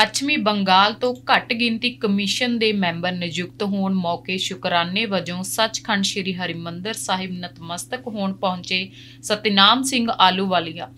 ਪੱਛਮੀ ਬੰਗਾਲ ਤੋਂ ਘੱਟ ਗਿਣਤੀ ਕਮਿਸ਼ਨ ਦੇ ਮੈਂਬਰ ਨਿਯੁਕਤ ਹੋਣ ਮੌਕੇ ਸ਼ੁਕਰਾਨੇ ਵਜੋਂ ਸੱਚਖੰਡ ਸ੍ਰੀ ਹਰਿਮੰਦਰ ਸਾਹਿਬ ਨਤਮਸਤਕ ਹੋਣ ਪਹੁੰਚੇ ਸਤਿਨਾਮ ਸਿੰਘ ਆਲੂਵਾਲੀਆ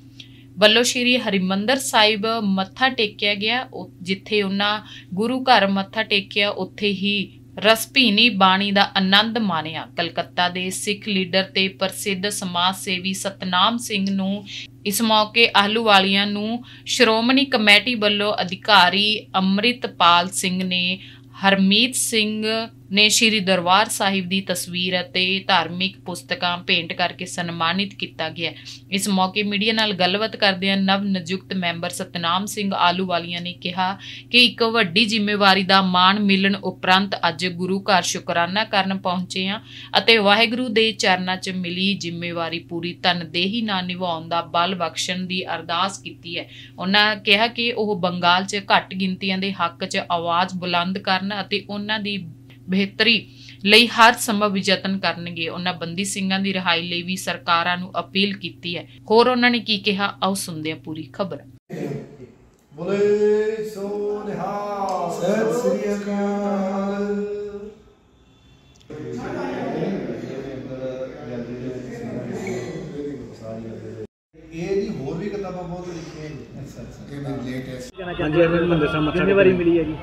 ਵੱਲੋਂ ਸ੍ਰੀ ਹਰਿਮੰਦਰ ਸਾਹਿਬ ਮੱਥਾ ਟੇਕਿਆ ਗਿਆ ਜਿੱਥੇ ਉਹਨਾਂ ਗੁਰੂ ਘਰ ਮੱਥਾ ਟੇਕਿਆ, ਉੱਥੇ ਹੀ ਰਸਭੀਨੀ ਬਾਣੀ ਦਾ ਆਨੰਦ ਮਾਣਿਆ। ਕਲਕੱਤਾ ਦੇ ਸਿੱਖ ਲੀਡਰ ਤੇ ਪ੍ਰਸਿੱਧ ਸਮਾਜ ਸੇਵੀ ਸਤਨਾਮ ਸਿੰਘ ਨੂੰ ਇਸ ਮੌਕੇ ਆਹਲੂਵਾਲੀਆਂ ਨੂੰ ਸ਼੍ਰੋਮਣੀ ਕਮੇਟੀ ਵੱਲੋਂ ਅਧਿਕਾਰੀ ਅੰਮ੍ਰਿਤਪਾਲ ਸਿੰਘ ਨੇ ਹਰਮੀਤ ਸਿੰਘ ਨੇ ਸ਼੍ਰੀ ਦਰਬਾਰ ਸਾਹਿਬ ਦੀ ਤਸਵੀਰ ਅਤੇ ਧਾਰਮਿਕ ਪੁਸਤਕਾਂ ਭੇਂਟ ਕਰਕੇ ਸਨਮਾਨਿਤ ਕੀਤਾ ਗਿਆ ਇਸ ਮੌਕੇ ਮੀਡੀਆ ਨਾਲ ਗੱਲਬਾਤ ਕਰਦਿਆਂ ਨਵ ਨਿਯੁਕਤ ਮੈਂਬਰ ਸਤਨਾਮ ਸਿੰਘ ਆਲੂਵਾਲੀਆਂ ਨੇ ਕਿਹਾ ਕਿ ਇੱਕ ਵੱਡੀ ਜ਼ਿੰਮੇਵਾਰੀ ਦਾ ਮਾਣ ਮਿਲਣ ਉਪਰੰਤ ਅੱਜ ਗੁਰੂ ਘਰ ਸ਼ੁਕਰਾਨਾ ਕਰਨ ਪਹੁੰਚੇ ਹਾਂ ਅਤੇ ਵਾਹਿਗੁਰੂ ਦੇ ਚਰਨਾਂ 'ਚ ਮਿਲੀ ਜ਼ਿੰਮੇਵਾਰੀ ਪੂਰੀ ਤਨਦੇਹੀ ਨਾਲ ਨਿਭਾਉਣ ਦਾ ਬਲ ਬਖਸ਼ਣ ਦੀ ਅਰਦਾਸ ਕੀਤੀ ਹੈ। ਉਹਨਾਂ ਕਿਹਾ ਕਿ ਉਹ ਬੰਗਾਲ 'ਚ ਘੱਟ ਗਿਣਤੀਆਂ ਦੇ ਹੱਕ 'ਚ ਆਵਾਜ਼ ਬੁਲੰਦ ਕਰਨ ਅਤੇ ਉਹਨਾਂ ਦੀ ਬਿਹਤਰੀ ਲਈ ਹਰ ਸੰਭਵ ਯਤਨ ਕਰਨਗੇ। ਉਹਨਾਂ ਬੰਦੀ ਸਿੰਘਾਂ ਦੀ ਰਿਹਾਈ ਲਈ ਵੀ ਸਰਕਾਰਾਂ ਨੂੰ ਅਪੀਲ ਕੀਤੀ ਹੈ। ਹੋਰ ਉਹਨਾਂ ਨੇ ਕੀ ਕਿਹਾ? ਆਓ ਸੁਣਦੇ ਹਾਂ ਪੂਰੀ ਖਬਰ। ਬੋਲੇ ਸੋ ਨਿਹਾਲ। ਸਤਿ ਸ੍ਰੀ ਅਕਾਲ। ਇਹ ਜੀ ਹੋਰ ਵੀ ਕਿਤਾਬਾਂ ਬਹੁਤ ਲਿਖੀਆਂ ਨੇ ਇਹ ਮੇਰੀ ਲੇਟੈਸਟ ਹਾਂਜੀ ਹਰਿਮੰਦਰ ਸਾਹਿਬ ਮੱਥਾ ਜ਼ਿੰਮੇਵਾਰੀ ਮਿਲੀ ਹੈ ਜੀ?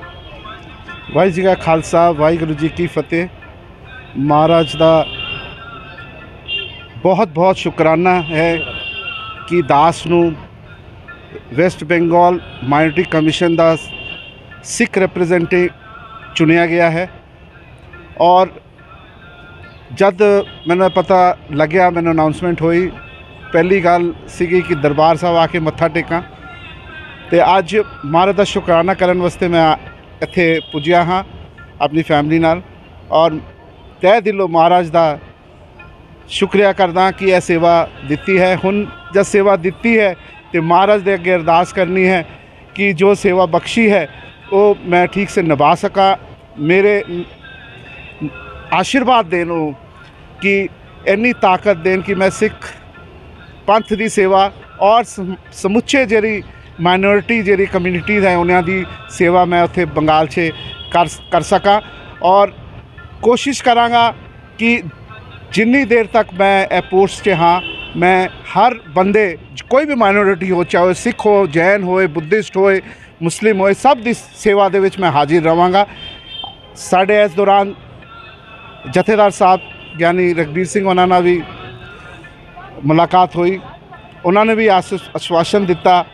ਵਾਹਿਗੁਰੂ ਜੀ ਕਾ ਖਾਲਸਾ, ਵਾਹਿਗੁਰੂ ਜੀ ਕੀ ਫਤਿਹ। ਮਹਾਰਾਜ ਦਾ ਬਹੁਤ ਬਹੁਤ ਸ਼ੁਕਰਾਨਾ ਹੈ ਕਿ ਦਾਸ ਨੂੰ ਵੈਸਟ ਬੰਗਾਲ ਮਾਈਨੋਰਿਟੀ ਕਮਿਸ਼ਨ ਦਾ ਸਿੱਖ ਰਿਪਰੈਜ਼ੈਂਟੇਟਿਵ ਚੁਣਿਆ ਗਿਆ ਹੈ। ਔਰ ਜਦ ਮੈਨੂੰ ਪਤਾ ਲੱਗਿਆ, ਮੈਨੂੰ ਅਨਾਉਂਸਮੈਂਟ ਹੋਈ, ਪਹਿਲੀ ਗੱਲ ਸੀਗੀ ਕਿ ਦਰਬਾਰ ਸਾਹਿਬ ਆ ਕੇ ਮੱਥਾ ਟੇਕਾਂ। ਤੇ ਅੱਜ ਮਹਾਰਾਜ ਦਾ ਸ਼ੁਕਰਾਨਾ ਕਰਨ ਵਾਸਤੇ ਮੈਂ ਇੱਥੇ ਪੁੱਜਿਆ ਹਾਂ ਆਪਣੀ ਫੈਮਿਲੀ ਨਾਲ ਔਰ ਤਹਿ ਦਿਲੋਂ ਮਹਾਰਾਜ ਦਾ ਸ਼ੁਕਰੀਆ ਕਰਦਾ ਕਿ ਇਹ ਸੇਵਾ ਦਿੱਤੀ ਹੈ। ਹੁਣ ਜਦ ਸੇਵਾ ਦਿੱਤੀ ਹੈ ਤੇ ਮਹਾਰਾਜ ਦੇ ਅੱਗੇ ਅਰਦਾਸ ਕਰਨੀ ਹੈ ਕਿ ਜੋ ਸੇਵਾ ਬਖਸ਼ੀ ਹੈ, ਉਹ ਮੈਂ ਠੀਕ ਸੇ ਨਿਭਾ ਸਕਾਂ। ਮੇਰੇ ਆਸ਼ੀਰਵਾਦ ਦੇਣ ਉਹ ਕਿ ਇੰਨੀ ਤਾਕਤ ਦੇਣ ਕਿ ਮੈਂ ਸਿੱਖ ਪੰਥ ਦੀ ਸੇਵਾ ਔਰ ਸਮ- ਸਮੁੱਚੇ ਜਿਹੜੀ ਮਾਈਨੋਰਿਟੀ ਜਿਹੜੀ ਕਮਿਊਨਿਟੀਜ਼ ਹੈ, ਉਹਨਾਂ ਦੀ ਸੇਵਾ ਮੈਂ ਉੱਥੇ ਬੰਗਾਲ 'ਚ ਕਰ ਕਰ ਸਕਾਂ। ਔਰ ਕੋਸ਼ਿਸ਼ ਕਰਾਂਗਾ ਕਿ ਜਿੰਨੀ ਦੇਰ ਤੱਕ ਮੈਂ ਇਹ ਪੋਸਟ 'ਚ ਹਾਂ, ਮੈਂ ਹਰ ਬੰਦੇ, ਕੋਈ ਵੀ ਮਾਈਨੋਰਿਟੀ ਹੋ, ਚਾਹੇ ਉਹ ਸਿੱਖ ਹੋ, ਜੈਨ ਹੋਏ, ਬੁੱਧਿਸਟ ਹੋਏ, ਮੁਸਲਿਮ ਹੋਏ, ਸਭ ਦੀ ਸੇਵਾ ਦੇ ਵਿੱਚ ਮੈਂ ਹਾਜ਼ਰ ਰਵਾਂਗਾ। ਸਾਡੇ ਇਸ ਦੌਰਾਨ ਜਥੇਦਾਰ ਸਾਹਿਬ ਗਿਆਨੀ ਰਗਬੀਰ ਸਿੰਘ ਉਹਨਾਂ ਨਾਲ ਵੀ ਮੁਲਾਕਾਤ ਹੋਈ। ਉਹਨਾਂ ਨੇ ਵੀ ਆਸ- ਆਸ਼ਵਾਸਨ ਦਿੱਤਾ।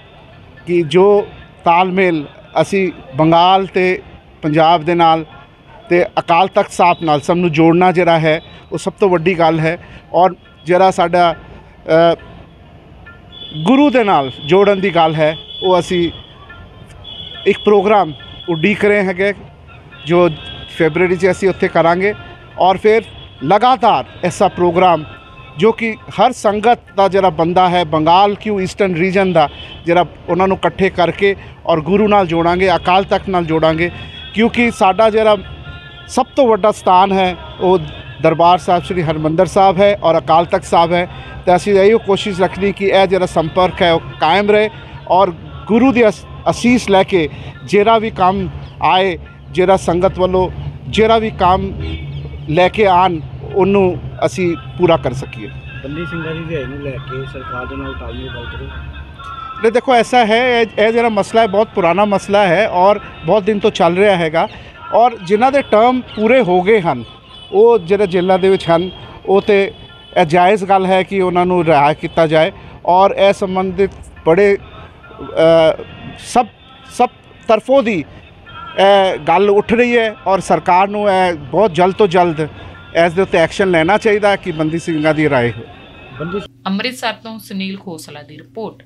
ਕਿ ਜੋ ਤਾਲਮੇਲ ਅਸੀਂ ਬੰਗਾਲ ਤੇ ਪੰਜਾਬ ਦੇ ਨਾਲ ਤੇ ਅਕਾਲ ਤਖਤ ਸਾਹਿਬ ਨਾਲ ਸਭ ਨੂੰ ਜੋੜਨਾ ਜਿਹੜਾ ਹੈ, ਉਹ ਸਭ ਤੋਂ ਵੱਡੀ ਗੱਲ ਹੈ ਔਰ ਜਿਹੜਾ ਸਾਡਾ ਗੁਰੂ ਦੇ ਨਾਲ ਜੋੜਨ ਦੀ ਗੱਲ ਹੈ, ਉਹ ਅਸੀਂ ਇੱਕ ਪ੍ਰੋਗਰਾਮ ਉਡੀਕ ਰਹੇ ਹੈਗੇ, ਜੋ ਫੈਬਰੂਰੀ 'ਚ ਅਸੀਂ ਉੱਥੇ ਕਰਾਂਗੇ ਔਰ ਫਿਰ ਲਗਾਤਾਰ ਐਸਾ ਪ੍ਰੋਗਰਾਮ ਜੋ ਕਿ ਹਰ ਸੰਗਤ ਦਾ ਜਿਹੜਾ ਬੰਦਾ ਹੈ, ਬੰਗਾਲ ਕਿਉਂ ਈਸਟਰਨ ਰੀਜਨ ਦਾ, ਜਿਹੜਾ ਉਹਨਾਂ ਨੂੰ ਇਕੱਠੇ ਕਰਕੇ ਔਰ ਗੁਰੂ ਨਾਲ ਜੋੜਾਂਗੇ, ਅਕਾਲ ਤਖਤ ਨਾਲ ਜੋੜਾਂਗੇ, ਕਿਉਂਕਿ ਸਾਡਾ ਜਿਹੜਾ ਸਭ ਤੋਂ ਵੱਡਾ ਸਥਾਨ ਹੈ, ਉਹ ਦਰਬਾਰ ਸਾਹਿਬ ਸ੍ਰੀ ਹਰਮੰਦਰ ਸਾਹਿਬ ਹੈ ਔਰ ਅਕਾਲ ਤਖਤ ਸਾਹਿਬ ਹੈ। ਤੇ ਅਸੀਂ ਇਹੋ ਕੋਸ਼ਿਸ਼ ਰੱਖਣੀ ਕਿ ਇਹ ਜਿਹੜਾ ਸੰਪਰਕ ਹੈ, ਉਹ ਕਾਇਮ ਰਹੇ ਔਰ ਗੁਰੂ ਦੀ ਅਸ- ਅਸੀਸ ਲੈ ਕੇ ਜਿਹੜਾ ਵੀ ਕੰਮ ਆਏ, ਜਿਹੜਾ ਸੰਗਤ ਵੱਲੋਂ ਜਿਹੜਾ ਵੀ ਕੰਮ ਲੈ ਕੇ ਆਣ ਉਹਨੂੰ ਅਸੀਂ ਪੂਰਾ ਕਰ ਸਕੀਏ। ਬੰਦੀ ਸਿੰਘਾਂ ਦੀ ਵਿਹਾਈ ਨੂੰ ਲੈ ਕੇ ਸਰਕਾਰ ਦੇ ਨਾਲ ਤਾਲਮੇਲ ਗੱਲ ਕਰੋ। ਨੇ ਦੇਖੋ ਐਸਾ ਹੈ ਇਹ ਜਿਹੜਾ ਮਸਲਾ ਹੈ ਬਹੁਤ ਪੁਰਾਣਾ ਮਸਲਾ ਹੈ ਔਰ ਬਹੁਤ ਦਿਨ ਤੋਂ ਚੱਲ ਰਿਹਾ ਹੈਗਾ ਔਰ ਜਿਨ੍ਹਾਂ ਦੇ ਟਰਮ ਪੂਰੇ ਹੋ ਗਏ ਹਨ ਉਹ ਜਿਹੜੇ ਜੇਲ੍ਹਾਂ ਦੇ ਵਿੱਚ ਹਨ ਉਹ ਤੇ ਜਾਇਜ਼ ਗੱਲ ਹੈ ਕਿ ਉਹਨਾਂ ਨੂੰ ਰਿਹਾ ਕੀਤਾ ਜਾਏ ਔਰ ਇਹ ਸੰਬੰਧਿਤ ਬੜੇ ਸਭ ਸਭ ਤਰਫੋਂ ਦੀ ਗੱਲ ਉੱਠ ਰਹੀ ਹੈ ਔਰ ਸਰਕਾਰ ਨੂੰ ਇਹ ਬਹੁਤ ਜਲਦ ਤੋਂ ਜਲਦ ਇਸ ਦੇ ਉੱਤੇ ਐਕਸ਼ਨ ਲੈਣਾ ਚਾਹੀਦਾ ਕਿ ਬੰਦੀ ਸਿੰਘਾਂ ਦੀ ਰਾਏ ਹੋਵੇ? ਅੰਮ੍ਰਿਤਸਰ ਤੋਂ ਸੁਨੀਲ ਖੋਸਲਾ ਦੀ ਰਿਪੋਰਟ।